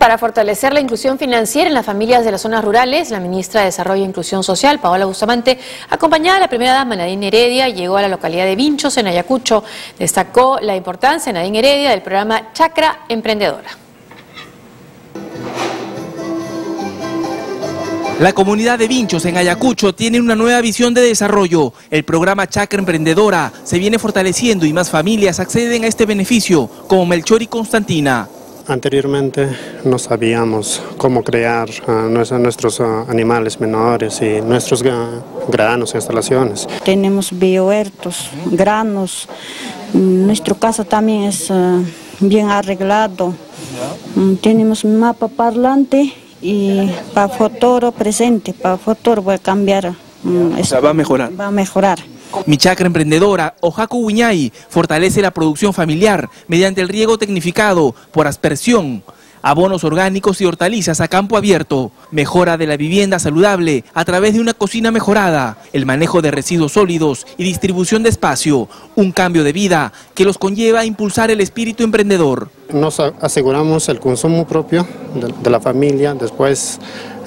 Para fortalecer la inclusión financiera en las familias de las zonas rurales, la ministra de Desarrollo e Inclusión Social, Paola Bustamante, acompañada de la primera dama Nadine Heredia, llegó a la localidad de Vinchos, en Ayacucho. Destacó la importancia, Nadine Heredia, del programa Chacra Emprendedora. La comunidad de Vinchos en Ayacucho tiene una nueva visión de desarrollo. El programa Chacra Emprendedora se viene fortaleciendo y más familias acceden a este beneficio, como Melchor y Constantina. Anteriormente no sabíamos cómo crear uh, nuestros uh, animales menores y nuestros granos, instalaciones. Tenemos biohuertos, granos, nuestra casa también es uh, bien arreglado. Mm, tenemos mapa parlante y para futuro presente, para futuro voy a cambiar. Mm, va a mejorar. Va a mejorar. Mi chacra emprendedora, Ojaku Wiñay, fortalece la producción familiar mediante el riego tecnificado por aspersión, abonos orgánicos y hortalizas a campo abierto, mejora de la vivienda saludable a través de una cocina mejorada, el manejo de residuos sólidos y distribución de espacio, un cambio de vida que los conlleva a impulsar el espíritu emprendedor. Nos aseguramos el consumo propio de, la familia, después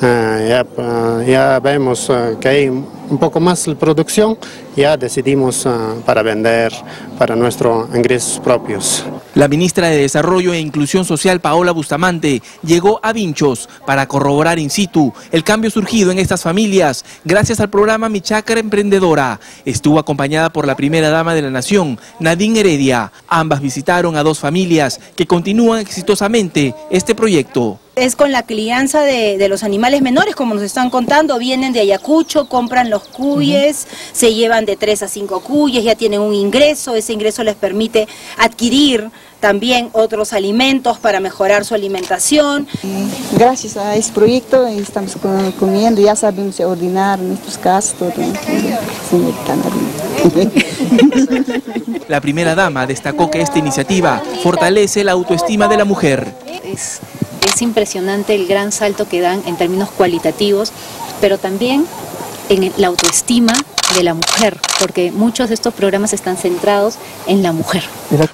eh, ya, ya, vemos eh, que hay un poco más de producción, ya decidimos para vender para nuestros ingresos propios. La ministra de Desarrollo e Inclusión Social, Paola Bustamante, llegó a Vinchos para corroborar in situ el cambio surgido en estas familias gracias al programa Mi Chácara Emprendedora. Estuvo acompañada por la primera dama de la nación, Nadine Heredia. Ambas visitaron a dos familias que continúan exitosamente este proyecto. Es con la crianza de, los animales menores, como nos están contando, vienen de Ayacucho, compran los cuyes, se llevan de 3 a 5 cuyes, ya tienen un ingreso, ese ingreso les permite adquirir también otros alimentos para mejorar su alimentación. Gracias a este proyecto estamos comiendo, ya sabemos ordenar nuestros gastos. La primera dama destacó que esta iniciativa fortalece la autoestima de la mujer es impresionante el gran salto que dan en términos cualitativos, pero también en la autoestima de la mujer, porque muchos de estos programas están centrados en la mujer.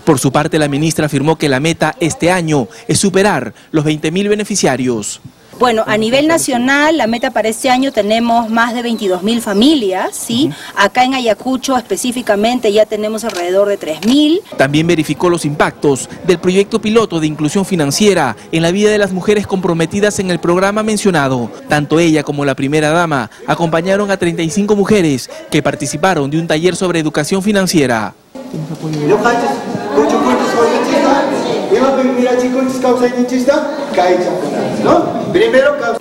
Por su parte, la ministra afirmó que la meta este año es superar los 20.000 beneficiarios. Bueno, a nivel nacional, la meta para este año tenemos más de 22 mil familias, ¿sí? Acá en Ayacucho específicamente ya tenemos alrededor de 3 mil. También verificó los impactos del proyecto piloto de inclusión financiera en la vida de las mujeres comprometidas en el programa mencionado. Tanto ella como la primera dama acompañaron a 35 mujeres que participaron de un taller sobre educación financiera.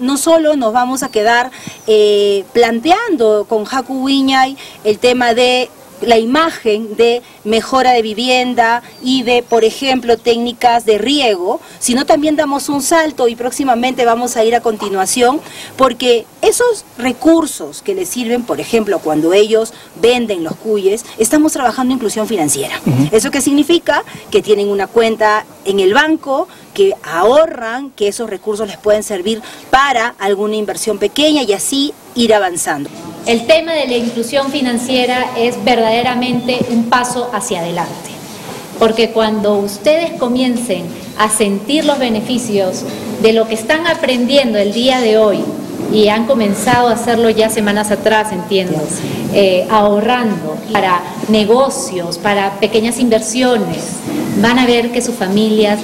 No solo nos vamos a quedar eh, planteando con Haku Wiñay el tema de la imagen de mejora de vivienda y de, por ejemplo, técnicas de riego, sino también damos un salto y próximamente vamos a ir a continuación, porque esos recursos que les sirven, por ejemplo, cuando ellos venden los cuyes, estamos trabajando inclusión financiera. ¿Eso qué significa? Que tienen una cuenta en el banco, que ahorran, que esos recursos les pueden servir para alguna inversión pequeña y así ir avanzando. El tema de la inclusión financiera es verdaderamente un paso hacia adelante, porque cuando ustedes comiencen a sentir los beneficios de lo que están aprendiendo el día de hoy, y han comenzado a hacerlo ya semanas atrás, entiendo, eh, ahorrando para negocios, para pequeñas inversiones, van a ver que sus familias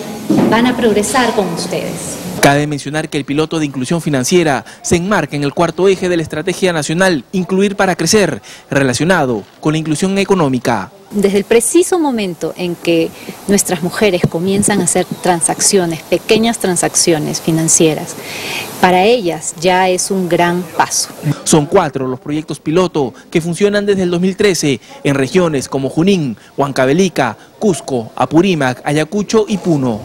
van a progresar con ustedes. Cabe mencionar que el piloto de inclusión financiera se enmarca en el cuarto eje de la Estrategia Nacional Incluir para Crecer, relacionado con la inclusión económica. Desde el preciso momento en que nuestras mujeres comienzan a hacer transacciones, pequeñas transacciones financieras, para ellas ya es un gran paso. Son cuatro los proyectos piloto que funcionan desde el 2013 en regiones como Junín, Huancavelica, Cusco, Apurímac, Ayacucho y Puno.